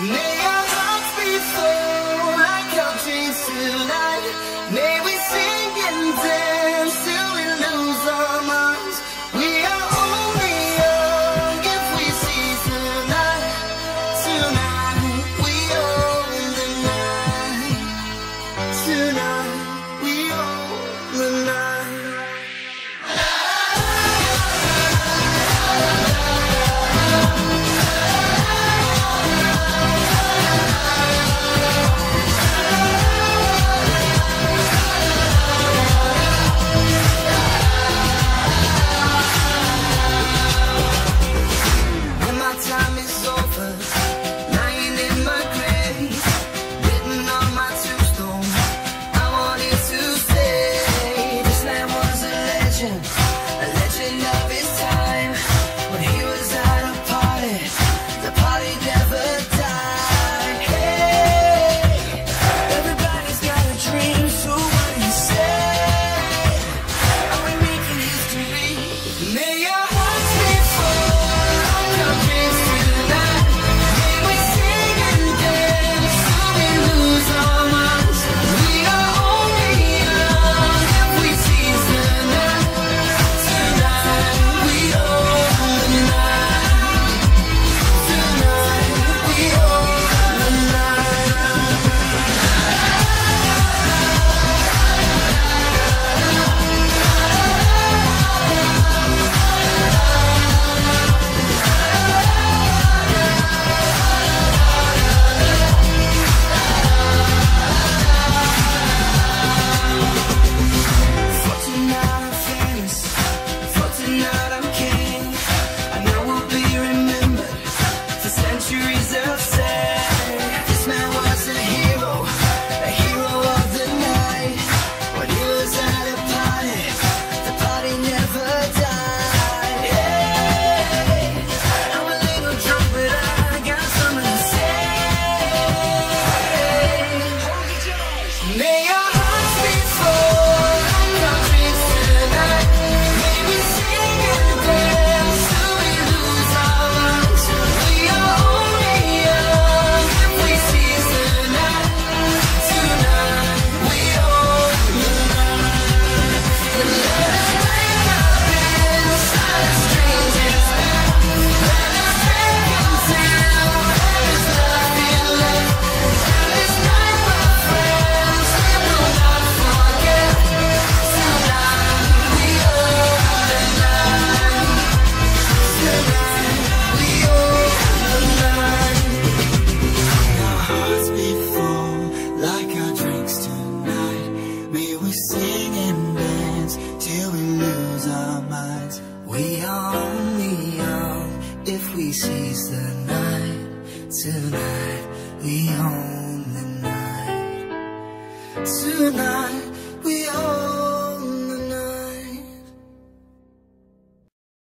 May our hearts be full like our dreams tonight. May May we sing and dance till we lose our minds. We are only young if we seize the night. Tonight, we own the night. Tonight, we own.